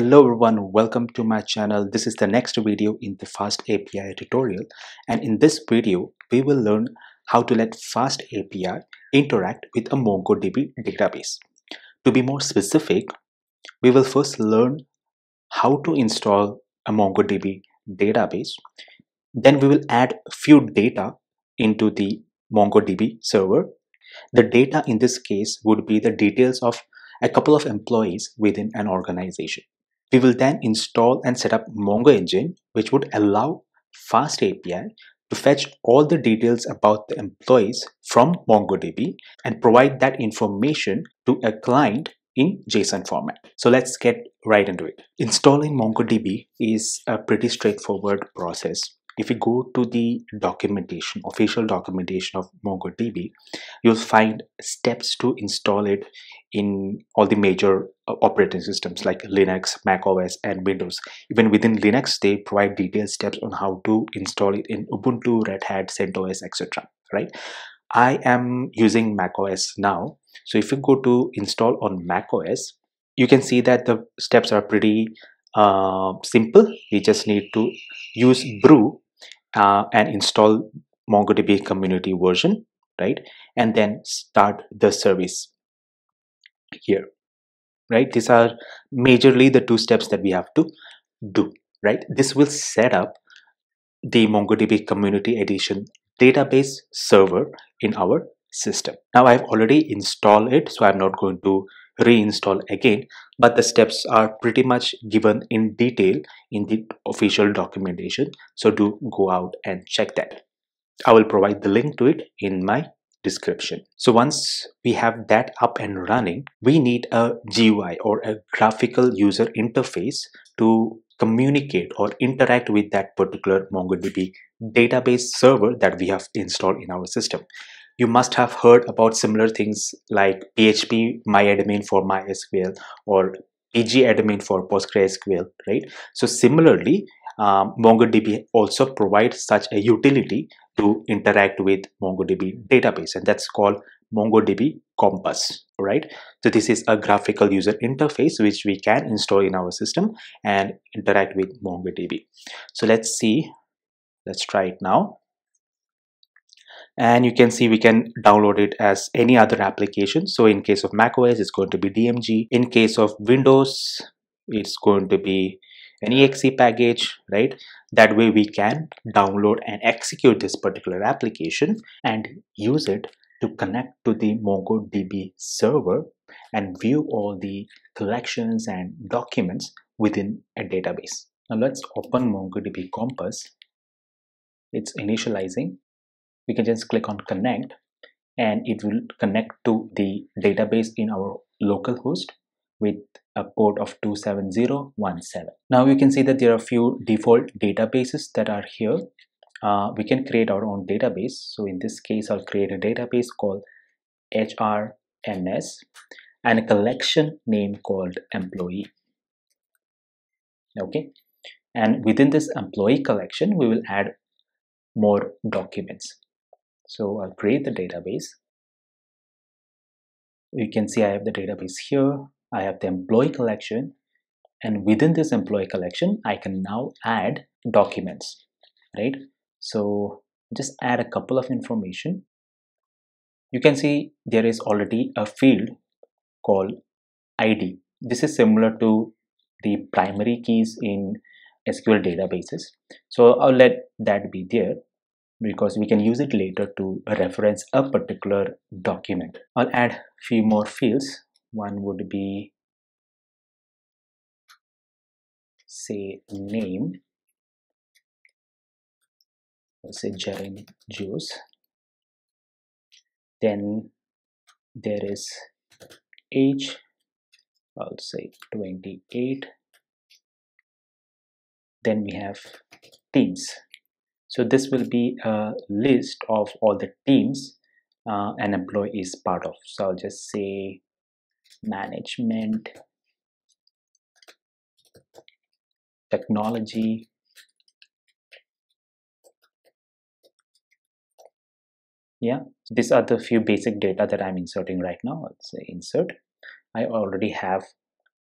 Hello everyone, welcome to my channel. This is the next video in the Fast API tutorial and in this video we will learn how to let Fast API interact with a MongoDB database. To be more specific, we will first learn how to install a MongoDB database. Then we will add few data into the MongoDB server. The data in this case would be the details of a couple of employees within an organization. We will then install and set up Mongo Engine, which would allow Fast API to fetch all the details about the employees from MongoDB and provide that information to a client in JSON format. So let's get right into it. Installing MongoDB is a pretty straightforward process if you go to the documentation official documentation of mongodb you'll find steps to install it in all the major uh, operating systems like linux mac os and windows. Even within linux they provide detailed steps on how to install it in ubuntu red hat centos etc right? I am using mac os now. So if you go to install on mac os you can see that the steps are pretty uh, simple. You just need to use brew uh, and install mongodb community version right? And then start the service here right? These are majorly the two steps that we have to do right? This will set up the mongodb community edition database server in our system. Now i've already installed it so i'm not going to reinstall again but the steps are pretty much given in detail in the official documentation. So do go out and check that. I will provide the link to it in my description. So once we have that up and running we need a gui or a graphical user interface to communicate or interact with that particular mongodb database server that we have installed in our system you must have heard about similar things like PHP myadmin for MySQL or pgadmin for PostgreSQL, right? So similarly, um, MongoDB also provides such a utility to interact with MongoDB database and that's called MongoDB Compass, right? So this is a graphical user interface which we can install in our system and interact with MongoDB. So let's see, let's try it now and you can see we can download it as any other application. So in case of mac os it's going to be dmg in case of windows it's going to be an exe package right? That way we can download and execute this particular application and use it to connect to the mongodb server and view all the collections and documents within a database. Now let's open mongodb compass. It's initializing we can just click on connect and it will connect to the database in our local host with a port of 27017 now you can see that there are a few default databases that are here. Uh, we can create our own database. So in this case i'll create a database called hrms and a collection name called employee. Okay? And within this employee collection we will add more documents so I'll create the database. You can see I have the database here. I have the employee collection and within this employee collection, I can now add documents, right? So just add a couple of information. You can see there is already a field called ID. This is similar to the primary keys in SQL databases. So I'll let that be there because we can use it later to reference a particular document. I'll add a few more fields. One would be say name. Let's say Jerin Jose then there is age. I'll say 28 then we have teams so this will be a list of all the teams uh, an employee is part of. So I'll just say management, technology, yeah these are the few basic data that i'm inserting right now. Let's say insert. I already have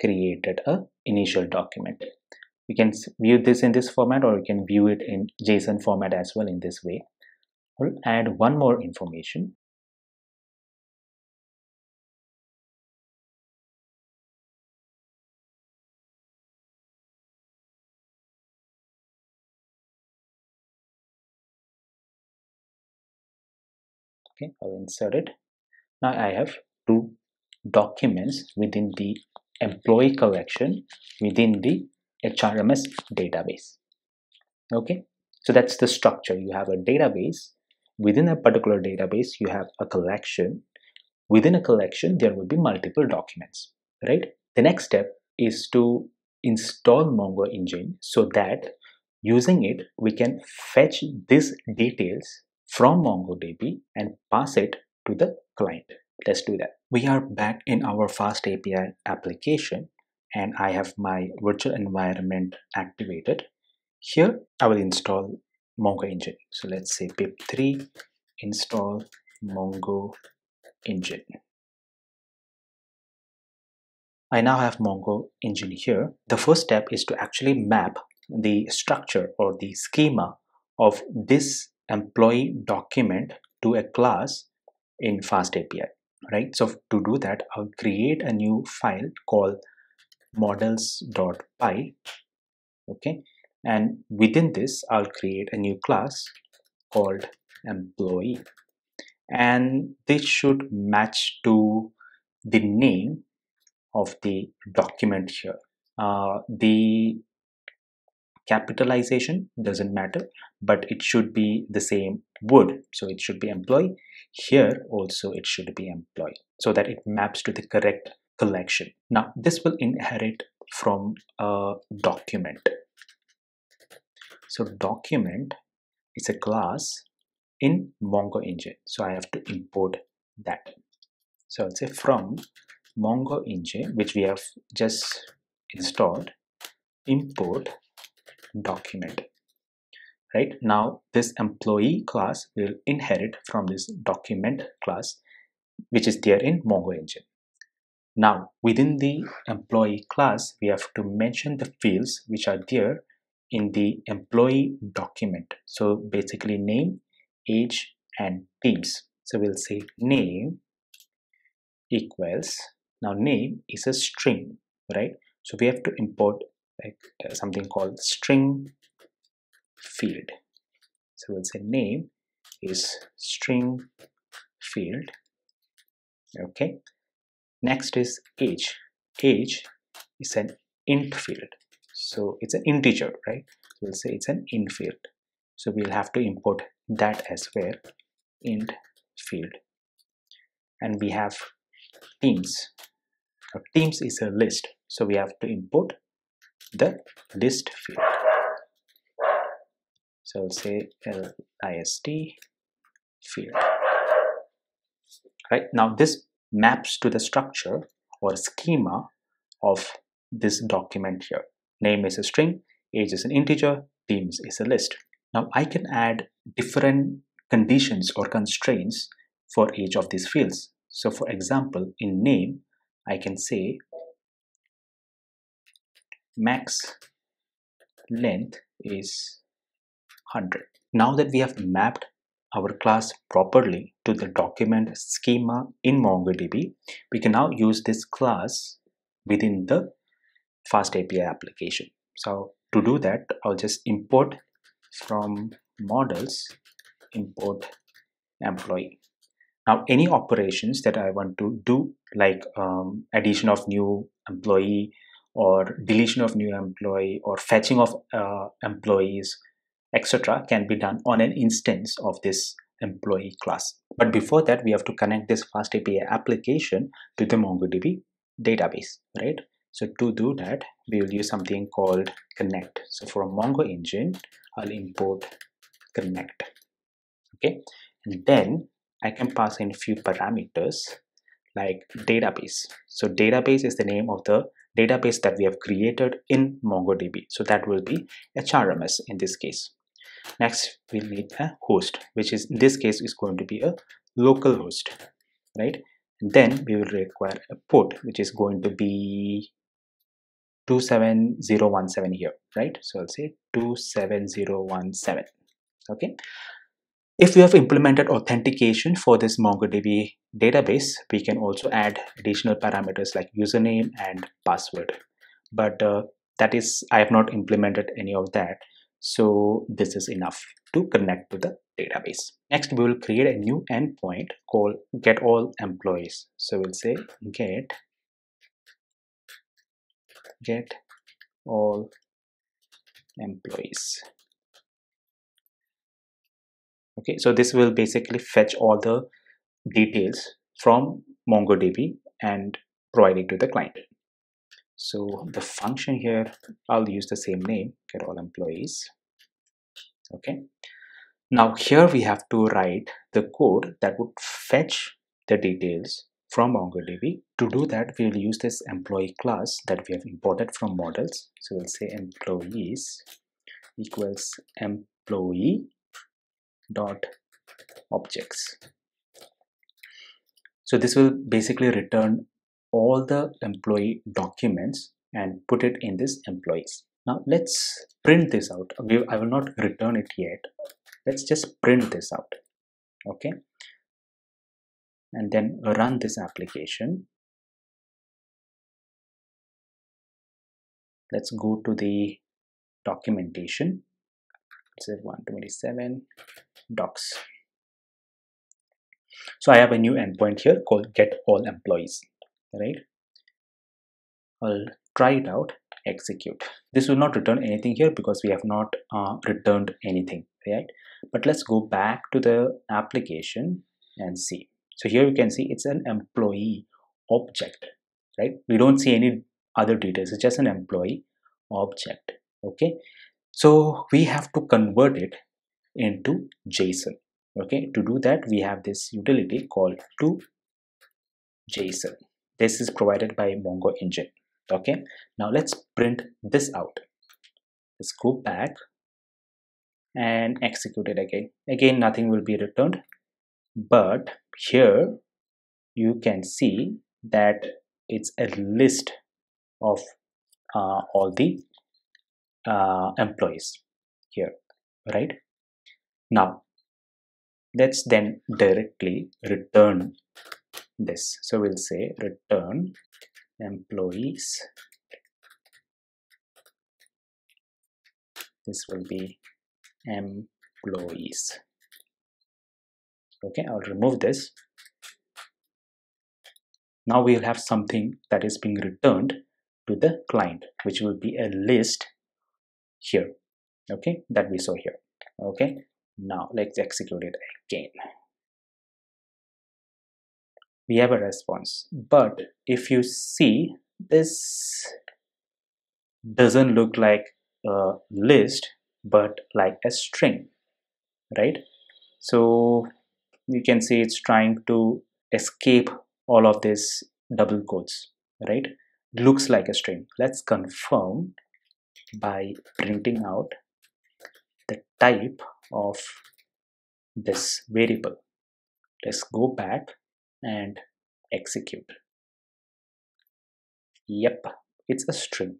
created a initial document you can view this in this format or you can view it in json format as well in this way. I'll add one more information. Okay i'll insert it. Now i have two documents within the employee collection within the hrms database. Okay? So that's the structure. You have a database. Within a particular database you have a collection. Within a collection there will be multiple documents right? The next step is to install mongo engine so that using it we can fetch these details from MongoDB and pass it to the client. Let's do that. We are back in our Fast API application and I have my virtual environment activated. Here I will install Mongo engine. So let's say pip3 install Mongo engine. I now have Mongo engine here. The first step is to actually map the structure or the schema of this employee document to a class in fast api right so to do that i'll create a new file called models.py okay? And within this i'll create a new class called employee. And this should match to the name of the document here. Uh, the capitalization doesn't matter but it should be the same would so it should be employee. Here also it should be employee. So that it maps to the correct collection. Now this will inherit from a document. So document is a class in mongo engine. So i have to import that. So i'll say from mongo engine which we have just installed import document. Right? Now this employee class will inherit from this document class which is there in mongo engine now within the employee class we have to mention the fields which are there in the employee document. So basically name age and teams. So we'll say name equals now name is a string right? So we have to import like uh, something called string field. So we'll say name is string field okay next is age. Age is an int field so it's an integer right? So we'll say it's an int field so we'll have to import that as well. Int field and we have teams. Now, teams is a list. So we have to import the list field. So I'll say list field. Right? Now this maps to the structure or schema of this document here. Name is a string age is an integer teams is a list. Now I can add different conditions or constraints for each of these fields. So for example in name I can say max length is 100. Now that we have mapped our class properly to the document schema in MongoDB, we can now use this class within the Fast API application. So to do that, I'll just import from models, import employee. Now any operations that I want to do like um, addition of new employee or deletion of new employee or fetching of uh, employees etc can be done on an instance of this employee class. But before that we have to connect this fast api application to the mongodb database right? So to do that we will use something called connect. So from mongo engine i'll import connect okay? And then i can pass in a few parameters like database. So database is the name of the database that we have created in MongoDB. So that will be HRMS in this case. Next, we'll need a host, which is in this case is going to be a local host, right? Then we will require a port, which is going to be 27017 here right so i'll say 27017 okay if we have implemented authentication for this MongoDB database, we can also add additional parameters like username and password. But uh, that is, I have not implemented any of that. So this is enough to connect to the database. Next, we will create a new endpoint called get all employees. So we'll say get get all employees okay so this will basically fetch all the details from mongodb and provide it to the client so the function here i'll use the same name get all employees okay now here we have to write the code that would fetch the details from MongoDB. To do that, we will use this employee class that we have imported from models. So we'll say employees equals employee dot objects so this will basically return all the employee documents and put it in this employees. Now let's print this out. I will not return it yet. Let's just print this out okay? And then run this application. Let's go to the documentation. It says 127 docs. So i have a new endpoint here called get all employees right? I'll try it out execute. This will not return anything here because we have not uh, returned anything right? But let's go back to the application and see. So here you can see it's an employee object right? We don't see any other details. It's just an employee object okay? So we have to convert it into JSON. Okay, to do that, we have this utility called to JSON. This is provided by Mongo Engine. Okay, now let's print this out. Let's go back and execute it again. Again, nothing will be returned, but here you can see that it's a list of uh, all the uh, employees here right now let's then directly return this. So we'll say return employees. This will be employees. Okay i'll remove this. Now we'll have something that is being returned to the client which will be a list here. Okay that we saw here. Okay now let's execute it again we have a response. But if you see this doesn't look like a list but like a string right? So you can see it's trying to escape all of this double quotes right? Looks like a string. Let's confirm by printing out the type of this variable. Let's go back and execute. Yep it's a string.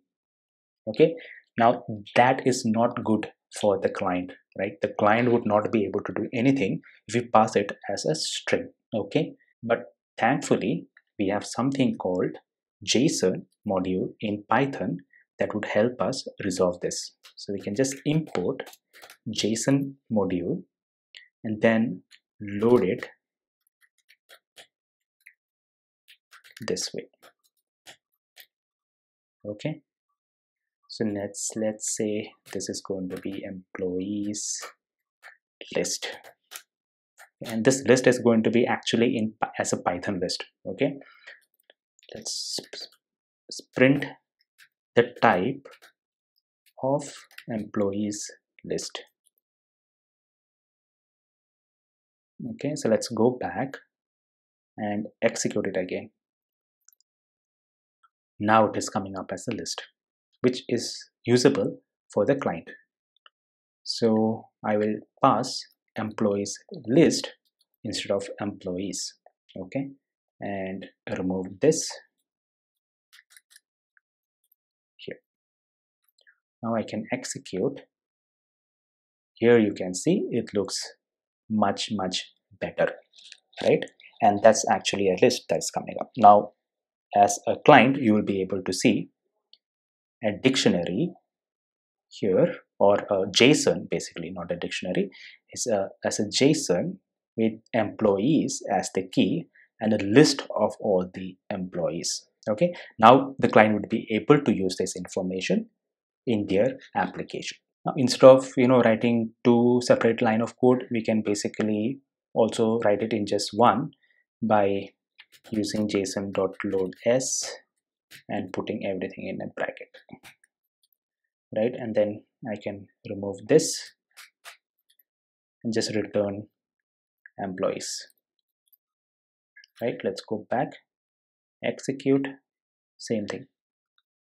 Okay now that is not good for the client right? The client would not be able to do anything if we pass it as a string okay? But thankfully we have something called json module in python that would help us resolve this. So we can just import JSON module and then load it this way. Okay. So let's let's say this is going to be employees list and this list is going to be actually in as a python list okay let's sprint the type of employees list okay so let's go back and execute it again now it is coming up as a list which is usable for the client. So I will pass employees list instead of employees okay? And remove this here. Now I can execute. Here you can see it looks much much better right? And that's actually a list that's coming up. Now as a client you will be able to see a dictionary here or a JSON basically not a dictionary. Is as a JSON with employees as the key and a list of all the employees okay? Now the client would be able to use this information in their application. Now instead of you know writing two separate line of code we can basically also write it in just one by using json.loads and putting everything in a bracket right? And then I can remove this and just return employees right? Let's go back execute same thing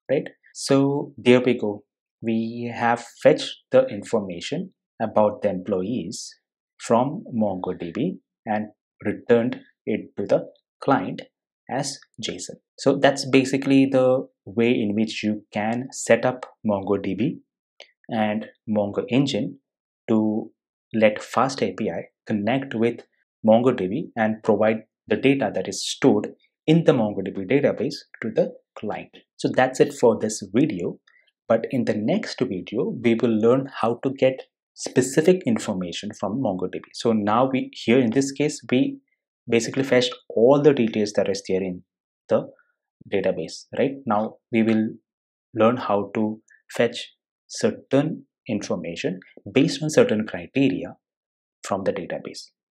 right? So there we go. We have fetched the information about the employees from MongoDB and returned it to the client as JSON. So that's basically the way in which you can set up MongoDB and Mongo Engine to let Fast API connect with MongoDB and provide the data that is stored in the MongoDB database to the client. So that's it for this video. But in the next video, we will learn how to get specific information from MongoDB. So now we here in this case, we basically fetched all the details that is there in the database, right? Now we will learn how to fetch certain information based on certain criteria from the database.